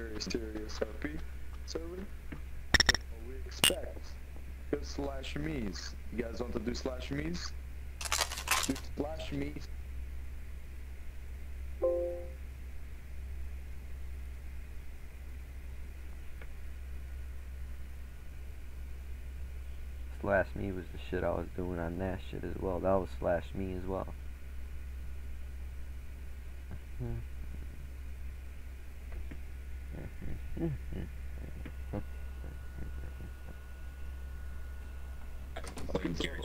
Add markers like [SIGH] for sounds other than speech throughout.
Mysterious RP server. What we expect. Good slash me's. You guys want to do slash me's? Do slash me's. Slash me was the shit I was doing on that shit as well. That was slash me as well. Like,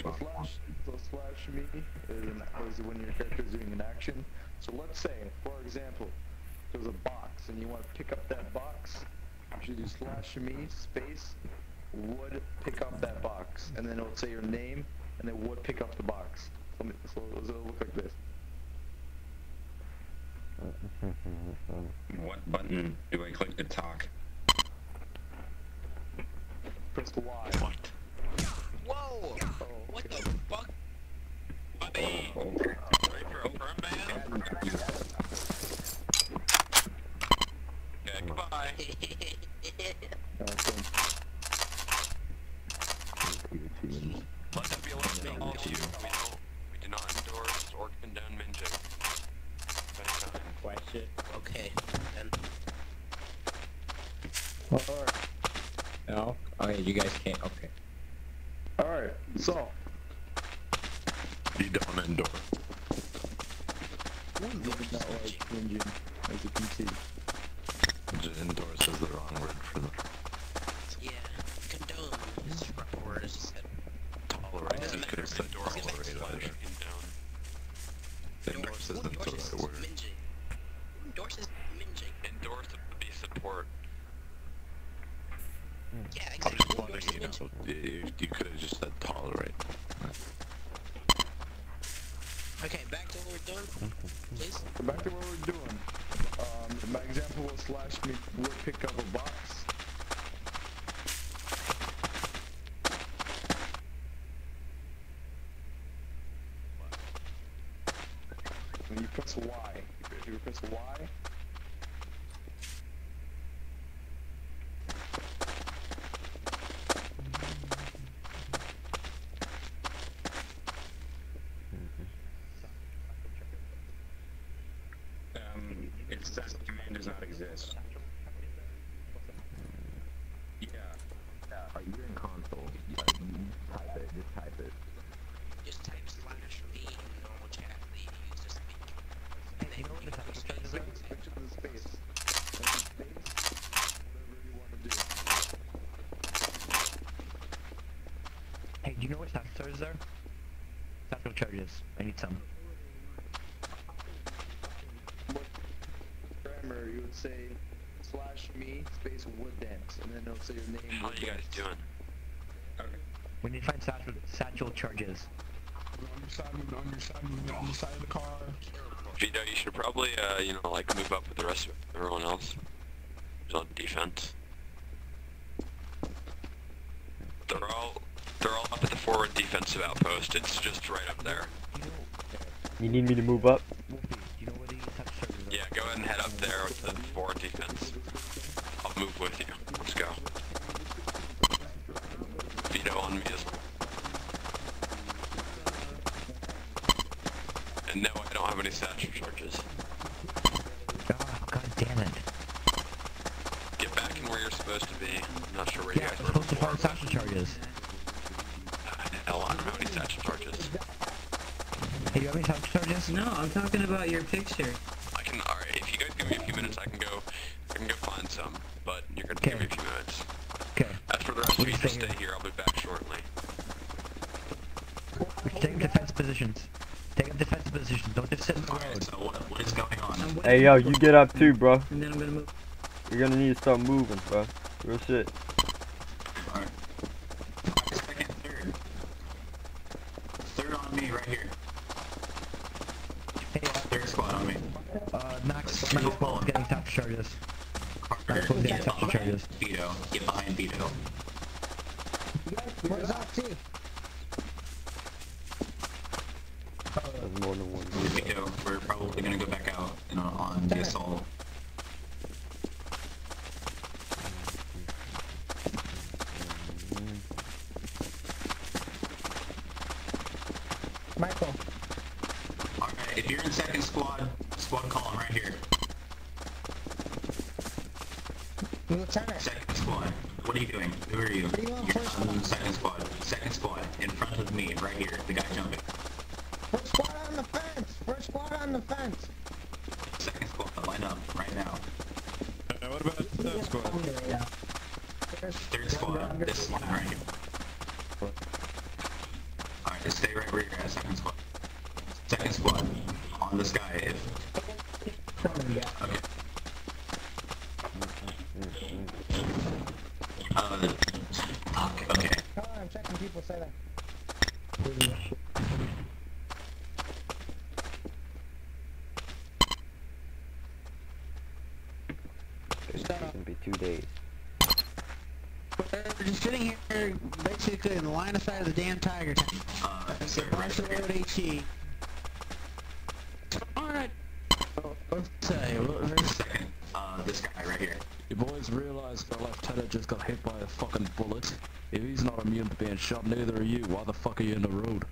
So slash, so slash me is, an, is when your character is doing an action. So let's say, for example, there's a box and you want to pick up that box. You should do slash me space would pick up that box, and then it'll say your name, and then would pick up the box. So, so it'll look like this. What button do I click to talk? Press Y. What? Whoa! Oh, What okay. the fuck? Buddy! Oh, Ready for a perm ban? Okay, goodbye. Okay. Let that be a lesson to all of you. We don't, we do not endorse or condone minging. of any kind. Okay, then. Alright. No? Oh, okay, you guys can't. Okay. Alright, so. You don't endorse. This is not like whinging, as you can see. Endorse is the wrong word for the Yeah, condone is the proper word, as you said. tolerate. Doesn't You could have matter. said Doesn't tolerate either. Condone. Endorse Who isn't the endorses right word. Minging? Who endorses minging? Endorse would be support. Yeah, I'm exactly. just Who wondering, endorses you know, minging? you, you could have just said tolerate. Okay, back to what we're doing, please. So back to what we're doing. Um, my example was slash me would pick up a box. When you press Y, if you press Y, Um, it says the command does not exist. Yeah. Are you in console? Uh, you type it. Just type it. Just type slash me in normal chat that you use to speak. And then you know what you the put space, space. space, switch it to the space. Press the space, whatever you want to do. Hey, do you know what status charges are? Satchel charges. I need some. What grammar you would say slash me space wood dance and say your name. How wood you guys doing? Okay. We need to find satchel, satchel charges. on your side, moving on your side, moving on the side of the car. Vito, you should probably, uh, you know, like move up with the rest of everyone else. Who's on defense. They're all, they're all up at the forward defensive outpost. It's just right up there. You need me to move up? Wolfie, do you know where the satchel charges are? Yeah, go ahead and head up there with the forward defense. I'll move with you. Let's go. Vito on me as well. And no, I don't have any satchel charges. Ah, god damn it. Get back in where you're supposed to be. I'm not sure where Yeah, you I'm guys were supposed to find satchel charges. Uh, hell, I don't have any satchel charges. Hey, do you have any satchel charges? No, I'm talking about your picture. I can, alright, if you guys give me a few minutes, I can go, I can go find some, but you're gonna give me a few minutes. Okay. As for the rest of We'll you, stay just stay here, I'll be back shortly. Take up defense positions. Take up. Don't just sit in the Alright, road. so what, what is going on? Hey yo, you get up too, bro. And then I'm gonna move. You're gonna need to start moving, bro. Real shit. Alright. Second, third. Third on me, right here. Hey, Third squad on me. uh, Max, Maxwell is getting satchel charges. Maxwell's getting Get satchel behind charges. Vito. Get behind Vito. There's more than one. Vito, we're probably gonna go back out, you know, on the assault. Michael. Alright, if you're in second squad, squad column right here. Lieutenant. Second squad. What are you doing? Who are you? What do you want You're first on second squad. Second squad. In front of me, right here. The guy jumping. First squad on the fence. First squad on the fence. Second squad. Line up right now. Uh, what about third squad? Third squad. This line right here. Alright, just stay right where you're at. Second squad. Second squad. On this guy. If... Okay. Uh, fuck, okay. Come on, I'm checking people say that. It's gonna be two days. We're just sitting here, basically in the line of sight of the damn tiger tank. Uh, That's sir, the right Barcelona here. Road HE. Alright. Let's say, what- Second, uh, this guy right here. You boys realize the lieutenant just got hit by a fucking bullet? If he's not immune to being shot, neither are you. Why the fuck are you in the road?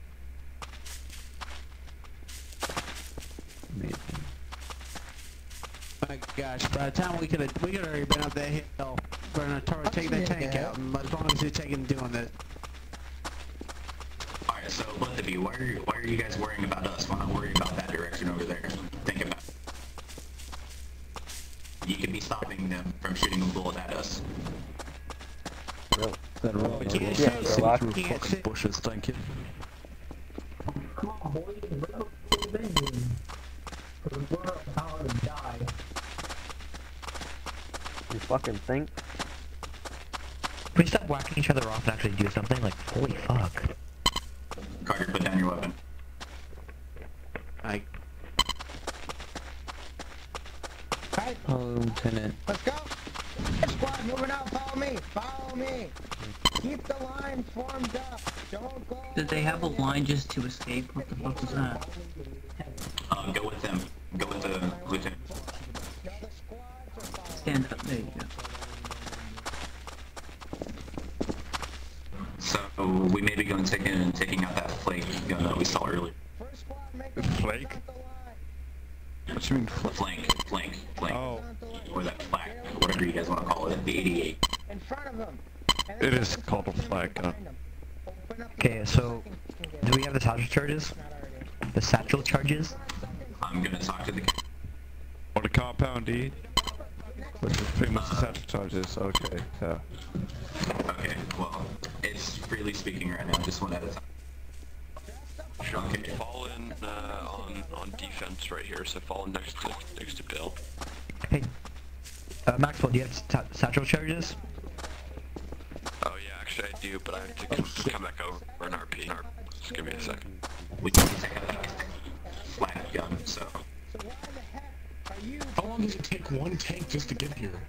Amazing. my gosh, by the time we could have, we could have already been up that hill, we're gonna try to take that tank out, and as long as you're taking doing that. So both of you, why are you, why are you guys worrying about us? Why not worry about that direction over there? Think about it. You could be stopping them from shooting a bullet at us. Real. Then you yeah, yeah, through fucking bushes, thank you. Come on, boys. We're up to the engine. We're about to die. You fucking think? Can we stop whacking each other off and actually do something? Like, holy fuck. Carter, put down your weapon. I, Right, Oh, Lieutenant. let's go. Squad, moving out. Follow me. Follow me. Keep the line formed up. Don't go. Did they have a line just to escape? What the fuck is that? Uh, go with them. Go with the lieutenant. The other squads. Stand up. There you go. So we may be going taking and taking out that flake gun that we saw earlier. First squad, make The flake? front the line. What you mean? Flank, flank, flank. Oh, whatever you guys want to call it, the 88. In front of them. And It then is second called a squad, flag gun. behind them. Open up the Okay, so, second can get Do we have the satchel charges? The satchel charges? I'm gonna talk to the or the compound D? Which is pretty much the satchel charges. Okay, so. Okay, well, it's freely speaking right now, just one at a time. Okay. Fall in uh, on on defense right here. So fall in next to next to Bill. Hey, uh, Maxwell, do you have satchel charges? Oh yeah, actually I do, but I have to come, come back over for an RP. Just give me a second. We can take out that flak gun, so So why the heck are you How long does it take one tank just to get here?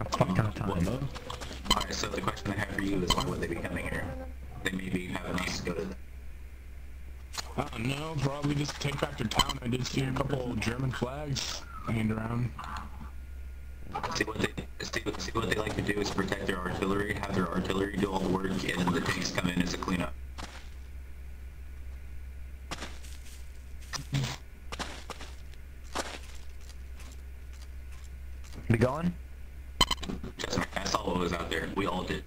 A fuck ton of time. Alright, so the question I have for you is why would they be coming here? They may be having us go to the... I don't know, probably just take back their town. I did see a couple German flags hanging around. See what they see, see what they like to do is protect their artillery, have their artillery do all the work, and then the tanks come in as a cleanup. We going? Trust me, I saw what was out there. We all did.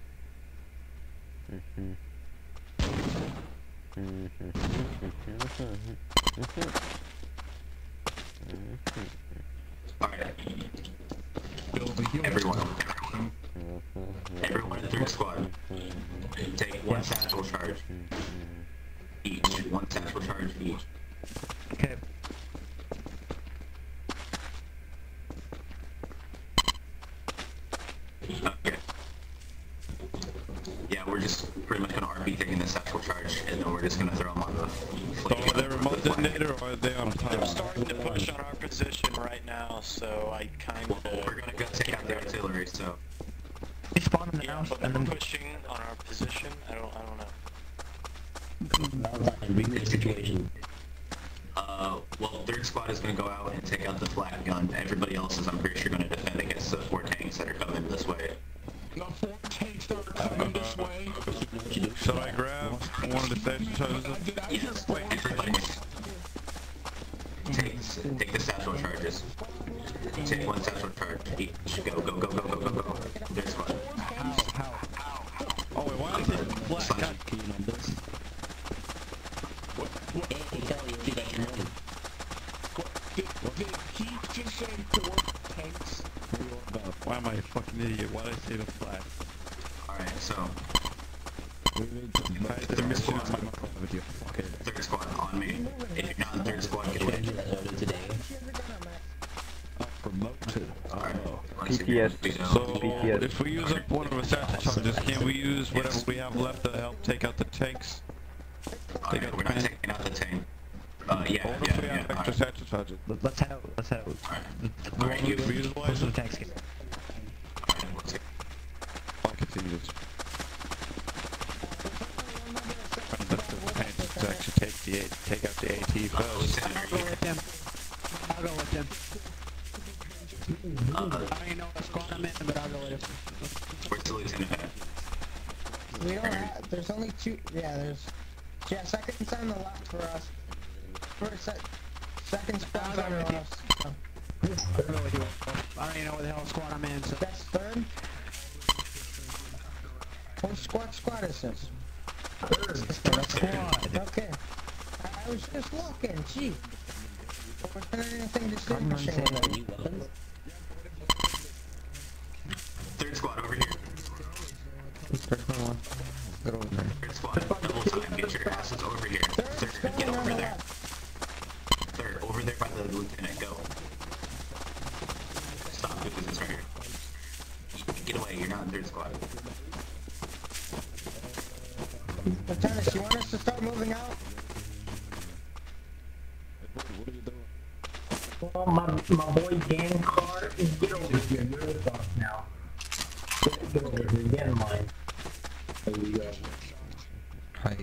Alright, Build a human. everyone. Everyone in third squad. Take one satchel charge. Each. One satchel charge each. Okay. Okay. Yeah, we're just pretty much gonna RP taking the satchel charge, and then we're just gonna throw them on the So flake are they gun. remote detonator or are they on a timer? They're starting to push on our position right now, so I kind Well, of... we're gonna go take out the artillery, so... We spawn them Yeah, now, but and they're then pushing on our position. I don't, I don't know. Uh, well, third squad is gonna go out and take out the flak gun. Everybody else is, I'm pretty sure, gonna defend against the four tanks that are coming this way. The four tanks that are this way. Should I grab one of the station charges? Yes, wait, everybody. Take, take the satchel charges. Take one satchel charge each. Go, go, go, go, go, go, go. There's one. Oh wait, why is it black? Slash. Keen on this. Did, did he just say four tanks? What are you on about? Why am I a fucking idiot? Why did I say the flag? Alright, so, We need to Alright, the mission is my with you. Fuck it. third squad on me. If you're not in third squad, get away. Promoted. Oh. PTS. So, PTS. if we use up one of the satchel charges, can we use whatever we have left to help take out the tanks? Take Alright, out we're the not tank? taking out the tank. Uh, yeah, What yeah, yeah. have extra Alright, satchel charges? Let, let's head out. Let's head out. alright. We Alright, want you, to use Close to the tanks. Alright, let's get I'll continue this. Let the tanks actually take the take out the AT first. I'll go with them. I'll go with them. uh, I don't even know what squad I'm but I'll go with them. where's the lieutenant at? We don't have, there's only two, yeah, there's, yeah, second's on the left for us. First, sec, second squad's on the left. so. I'll go with you. I don't even know what the hell squad I'm in, so. That's third? Which squad squad is this? Third squad. Okay. I, I was just looking, gee. Wasn't anything Come on, distinguishing say with. Third squad over here. Third squad. Get over there. Third squad, double time, get your asses over here. Third, get over there. Third, over there by the lieutenant, go. Stop, because it's right here. Get away, you're not in third squad. Lieutenant, you want us to start moving out? What are you doing? Well, my, my boy Dan Carr is get over here. You're the boss now. Get, get over here. Get in line. There you go. Hi.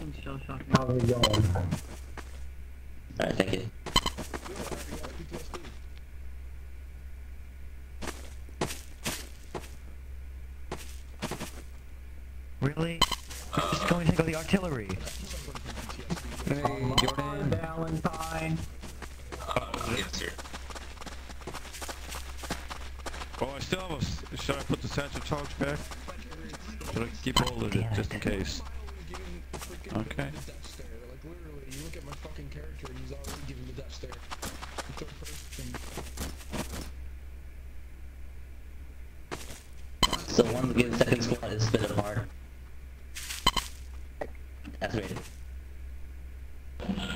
I'm shell shocked. How's it going? Alright, thank you. Really? You're just going to take out the artillery. Hey, Jordan. Valentine. Uh, yes, sir. Oh, I still have a. s- Should I put the satchel charge back? Should I keep hold of it just in case? Okay. death stare. Like literally, you look at my fucking character, he's already giving the death stare. The third person. So one to give second squad is split apart. Activated.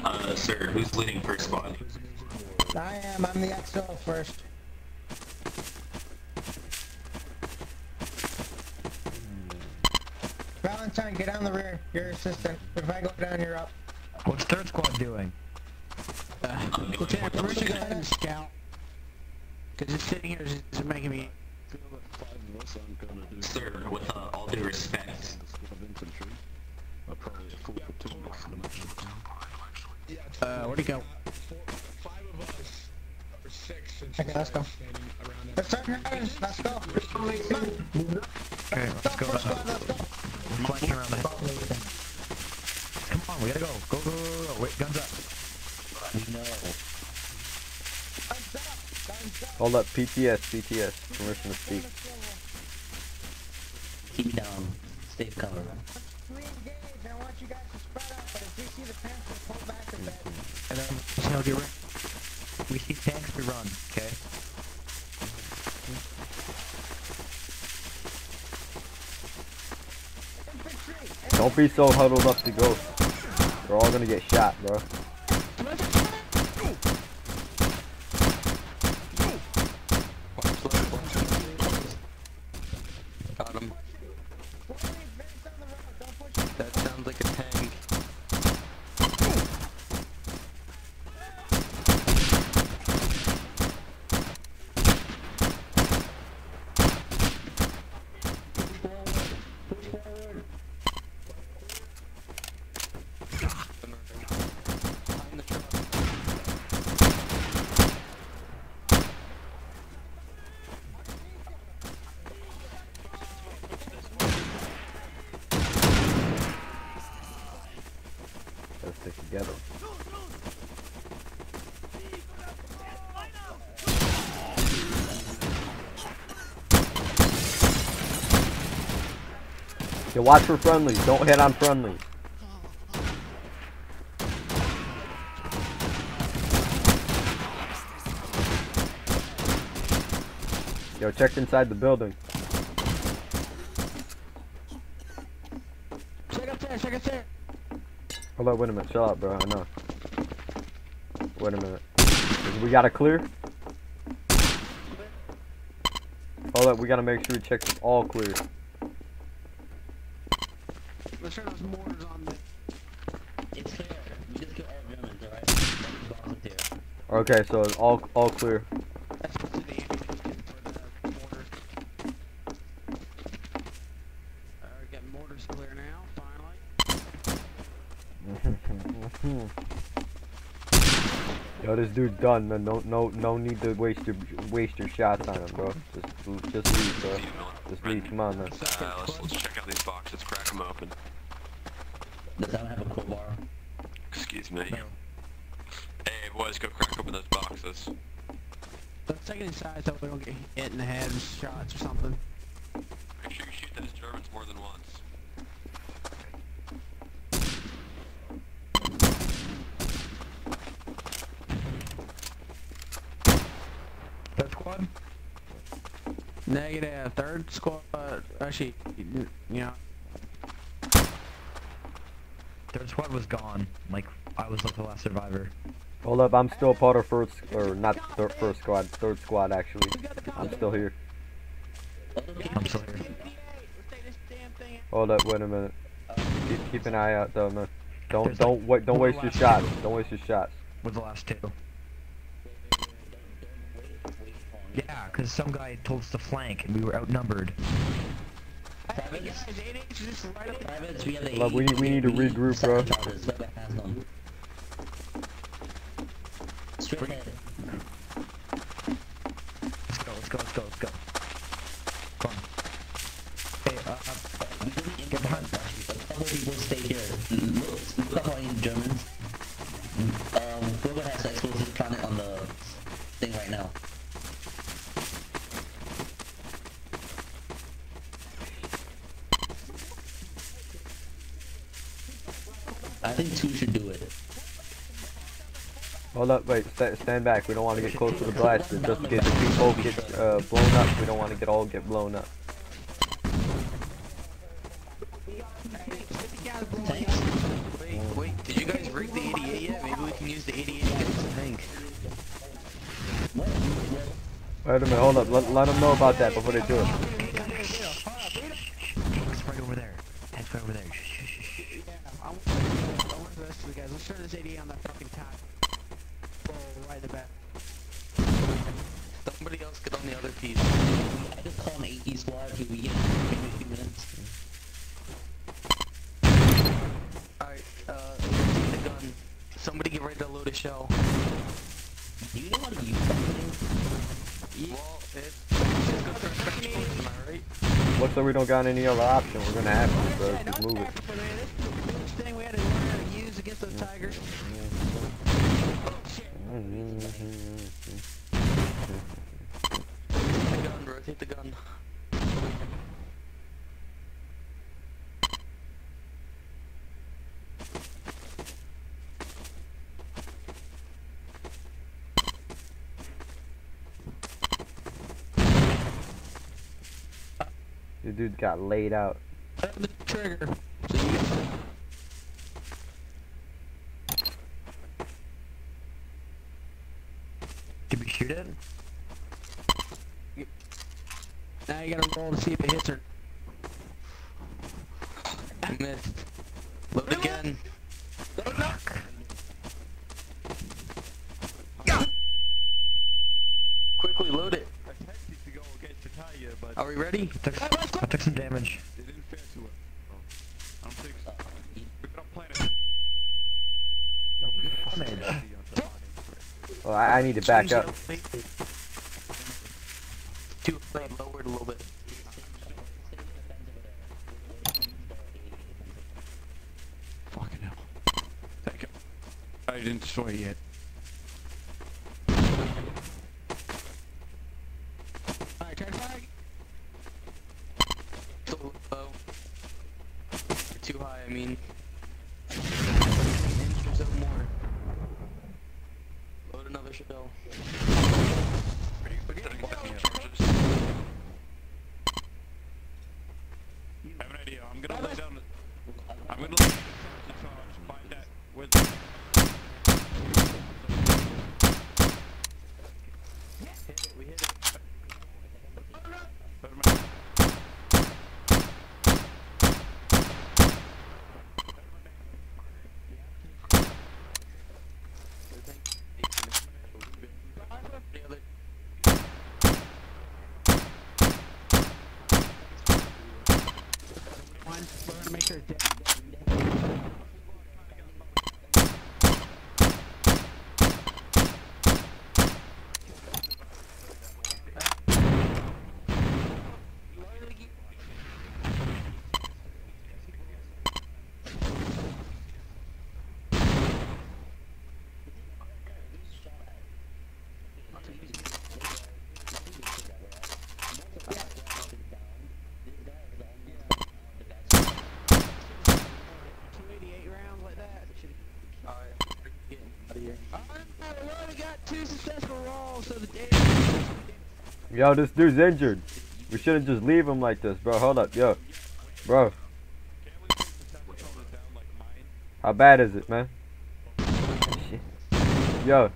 Uh, sir, who's leading first squad? I am. I'm the XO first. Valentine, get on the rear. You're assistant. If I go down, you're up. What's third squad doing? Uh, Lieutenant, we're gonna go ahead and scout. Cause just sitting here is is making me. feel that five of us aren't gonna do Sir, with uh, all due respect, the squad of infantry. Are probably a full platoon of them actually. Yeah, Uh, where'd he go? four, five of us, or six, and Okay, let's go. standing around there. Let's start heading. Let's go. Okay, let's go. Let's go. We're Flanking around the Come on, we gotta go. Go, go, go, go, go. Wait, guns up. No. Guns up. Guns up. Hold up, PTS, PTS. Permission to speak. Keep down. Stay cover. We engage. I want you guys to spread out, but if we see the Panthers, pull back a bit. And then, so get ready. We see tanks, we run, okay? Infantry. Don't so huddled up to ghost. We're all gonna get shot, bro. Got him. Slowly advance on the road. Don't push it. That sounds like a tank. Behind the truck. stick together. Yo, watch for friendlies. Don't hit on friendlies. Yo, check inside the building. Check up there, check up there. Hold up, wait a minute. Chill out, bro. I know. Wait a minute. We got to clear? Hold up, we gotta make sure we check all clear. Let's turn those mortars on there. It's clear. We just kill all Germans, alright? Box up there. Okay, so it's all all clear. That's supposed to be the ammunition for the mortars. Alright, got mortars clear now, finally. [LAUGHS] Yo, this dude's done, man. No, no, no need to waste your waste your shots on him, bro. Just, just leave, bro. Just leave. Come on, man. Uh, let's, let's check out these boxes, crack them open. Does that have a crowbar? Excuse me. Hey, boys, go crack open those boxes. Let's take it inside so we don't get hit in the head with shots or something. Make sure you shoot those Germans more than once. Third squad? Negative. Third squad. Uh, actually, you know. Third squad was gone. Like, I was like the last survivor. Hold up, I'm still part of first, or not third, first squad, third squad actually. I'm still here. I'm still here. Hold up, wait a minute. Keep, keep an eye out though, man. Don't There's don't wait, don't waste your shots. Don't waste your shots. With the last two. Yeah, because some guy told us to flank and we were outnumbered. We Hold we need we need to regroup, bro. Let's go, let's go, let's go, let's go. Come on. Hey, uh, uh, We can in couple people stay here. Look, look up all you Germans. Um, whoever has explosives planet on the thing right now. I think two should do it. Hold up, wait, sta stand back. We don't want to get close to the blaster. Just in case the people get uh, blown up, we don't want to get all get blown up. Wait, wait, did you guys rig the 88 yet? Maybe we can use the 88 against the tank. Wait a minute, hold up. Let, let them know about that before they do it. Tank's right over there. Tank's right over there. Shh, shh, shh, shh. Yeah, I want, I want the rest of the guys. Let's turn this 88 on that fucking top. Bro, right in the back. Somebody else get on the other piece. I just call an AT squad if we get maybe a few minutes. Alright, uh, take the gun. Somebody get ready to load a shell. Do you know how to use that thing? Well, it, it's good for stretch points, am I right? Looks like we don't got any other option. We're gonna have to, bro. Just move it. This the thing we had to learn how to use against those tigers. Take the gun, bro. Take the gun. Dude got laid out. The trigger. Did we shoot it? Now you gotta roll to see if it hits her. I missed. Load again. Quickly load it. Are we ready? I took, I took some damage. Damage. Well, I, I need to back up. Too late, lowered a little bit. Fucking hell. Thank you. I didn't destroy it yet. Alright, try to flag. Too low. Too high, I mean. Inch yourself more. Load another shell. We're getting charges. I have an idea. I'm gonna lay down. the- I'm gonna lay down the charge. Find that with. Hit it, we hit it. Put 'em out. The other One, we're gonna make sure it's dead. Two eighty-eight rounds like that. Alright, we're getting out of here. Alright, got two successful rolls, so the damage. Yo, this dude's injured. We shouldn't just leave him like this, bro. Hold up, yo. Bro. How bad is it, man? Shit. Yo.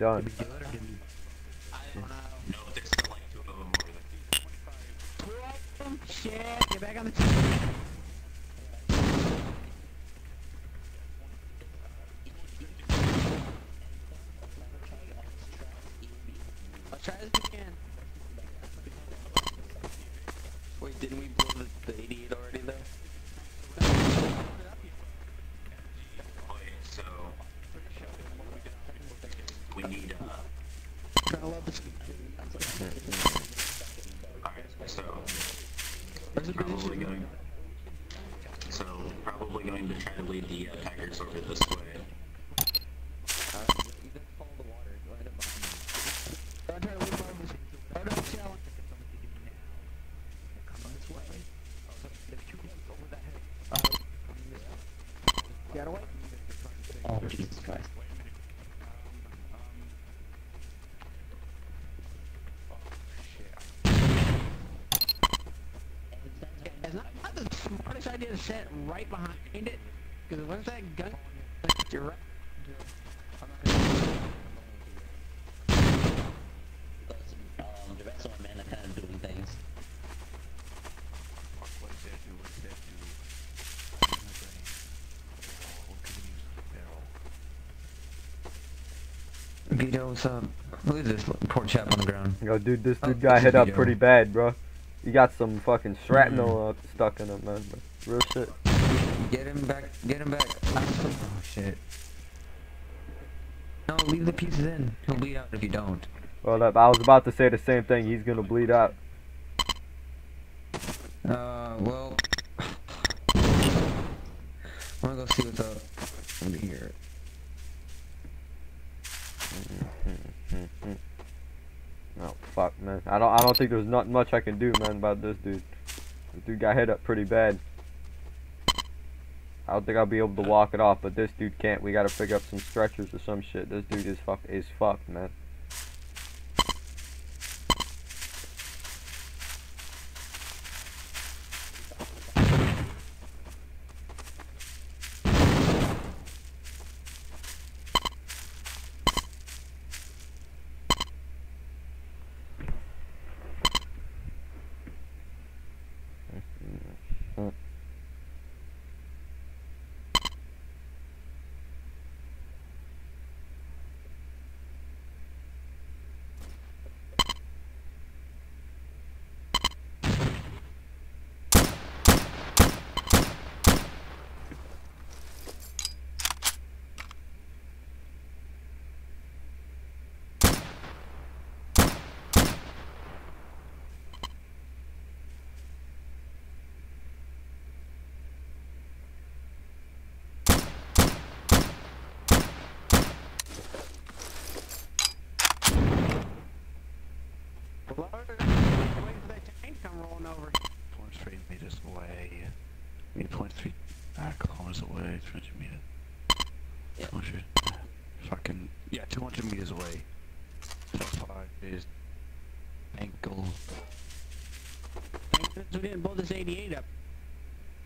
This nigga's done. No, there's still like two of them over there. Shit, get back on the team. Try this again. Wait, didn't we blow the, the 88 already though? Okay, so we need uh. Trying to love this. Alright, so Where's the probably position? going. So probably going to try to lead the uh, tigers over this way. Oh, Jesus Christ. It's not, to set right behind it, because once that gun, you're right. Um, the rest of my are kind of doing things. Guido, what's up? Look at this poor chap on the ground. Yo, dude, this Oh, dude got this hit up pretty bad, bro. He got some fucking shrapnel uh, stuck in him, man. Real shit. Get him back. Get him back. Oh shit. No, leave the pieces in. He'll bleed out if you don't. Hold up, I was about to say the same thing. He's gonna bleed out. Uh, well. [SIGHS] I'm gonna go see what's up. Let me hear it. Oh fuck, man. I don't. I don't think there's not much I can do, man, about this dude. This dude got hit up pretty bad. I don't think I'll be able to walk it off, but this dude can't. We gotta pick up some stretchers or some shit. This dude is fuck is fucked, man. away, 200 meters. Yeah. 200. Fucking. Yeah, 200 meters away. That's fine. His ankle. Since we didn't blow this 88 up.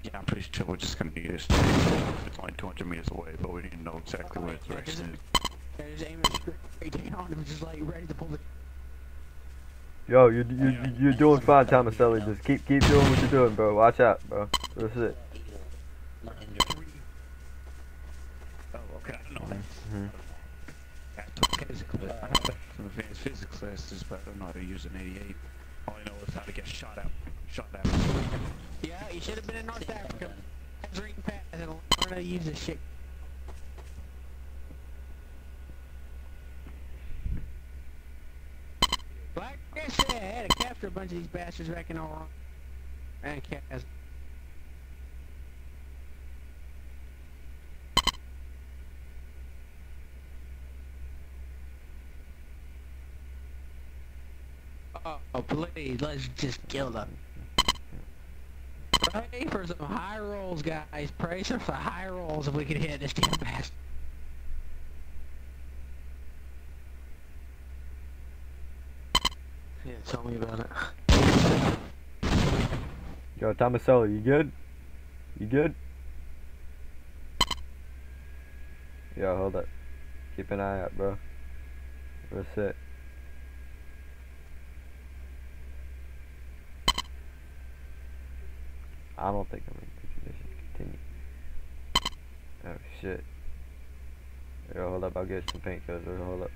Yeah, I'm pretty sure we're just gonna do this. It's only 200 meters away, but we didn't know exactly oh, where its direction is. Yeah, aiming straight down. I'm just like ready to pull the. Yo, you you you're doing fine, Tomaselli. Just keep keep doing what you're doing, bro. Watch out, bro. This is it. Know that. Mhm. I took physics class. I have some advanced physics classes, but I don't know how to use an 88. All I know is how to get shot out. Shot out. Yeah, you should have been in North Africa. Dream pass and learn how to use this shit. Like I said, I had to capture a bunch of these bastards back in Oran. And Kaz. Oh, please, let's just kill them. Pray for some high rolls, guys. Pray for some high rolls if we can hit this damn bastard. Yeah, tell me about it. Yo, Tomaselli, you good? You good? Yo, hold up. Keep an eye out, bro. That's it. I don't think I'm in good condition to continue. Oh shit. Yo, hold up, I'll get some paint painkillers. Hold up.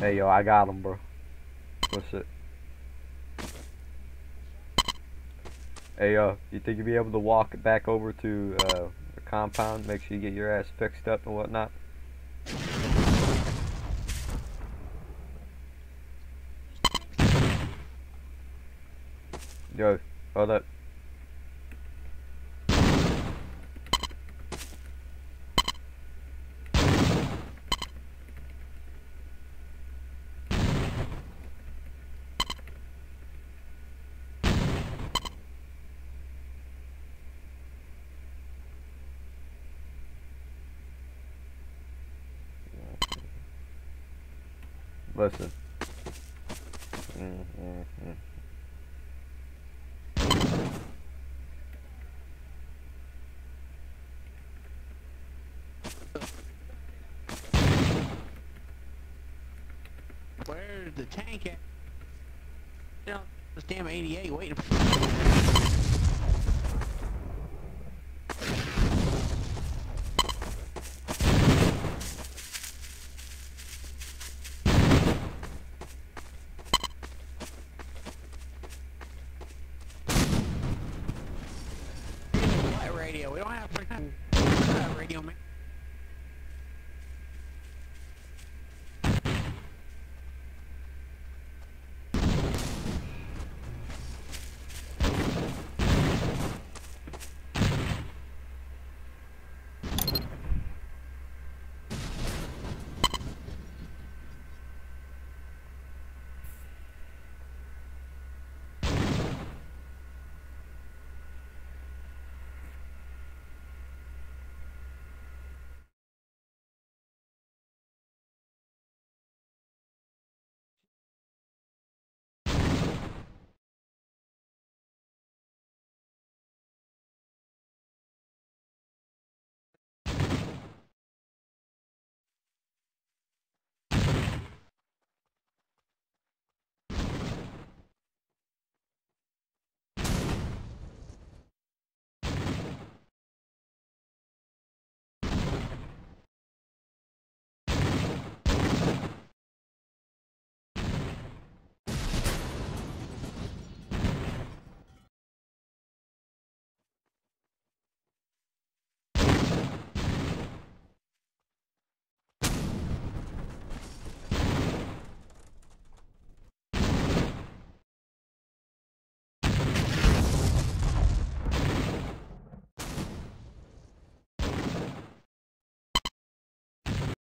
Hey yo, I got him, bro. What's it? Hey yo, you think you'll be able to walk back over to uh, compound? Make sure you get your ass fixed up and whatnot. Yo, hold up. Listen. Where's the tank at? You know, this damn 88 waiting for